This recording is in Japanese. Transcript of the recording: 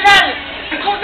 Terminal kung